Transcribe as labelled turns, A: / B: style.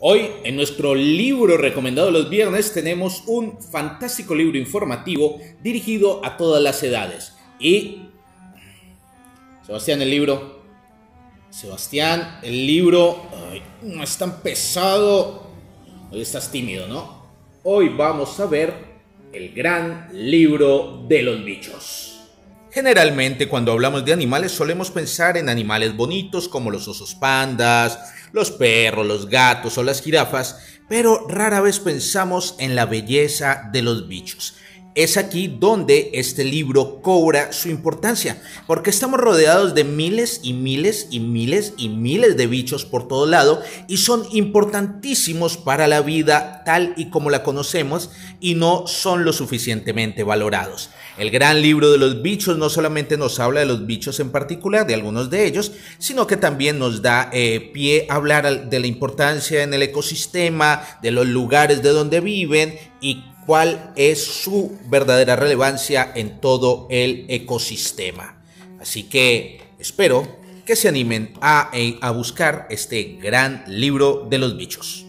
A: Hoy en nuestro libro recomendado los viernes tenemos un fantástico libro informativo dirigido a todas las edades. Y... Sebastián, el libro... Sebastián, el libro... no es tan pesado. Hoy estás tímido, ¿no? Hoy vamos a ver el gran libro de los bichos. Generalmente cuando hablamos de animales solemos pensar en animales bonitos como los osos pandas, los perros, los gatos o las jirafas, pero rara vez pensamos en la belleza de los bichos. Es aquí donde este libro cobra su importancia, porque estamos rodeados de miles y miles y miles y miles de bichos por todo lado y son importantísimos para la vida tal y como la conocemos y no son lo suficientemente valorados. El gran libro de los bichos no solamente nos habla de los bichos en particular, de algunos de ellos, sino que también nos da eh, pie a hablar de la importancia en el ecosistema, de los lugares de donde viven y cuál es su verdadera relevancia en todo el ecosistema. Así que espero que se animen a, a buscar este gran libro de los bichos.